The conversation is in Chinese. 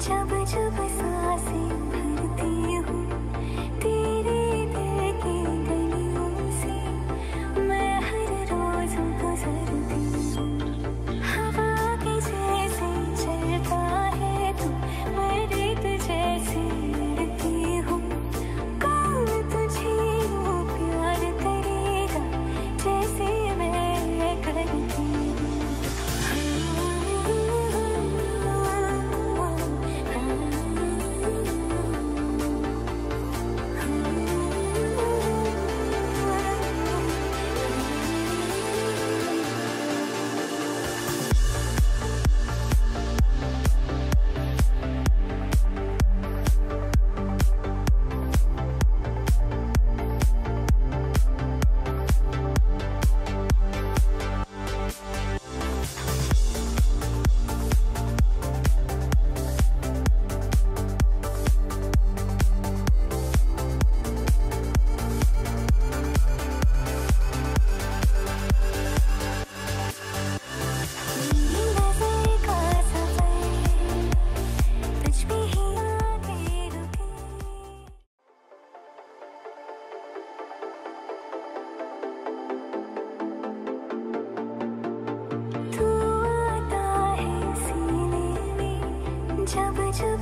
Chắc. Chắc.